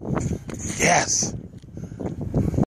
Yes.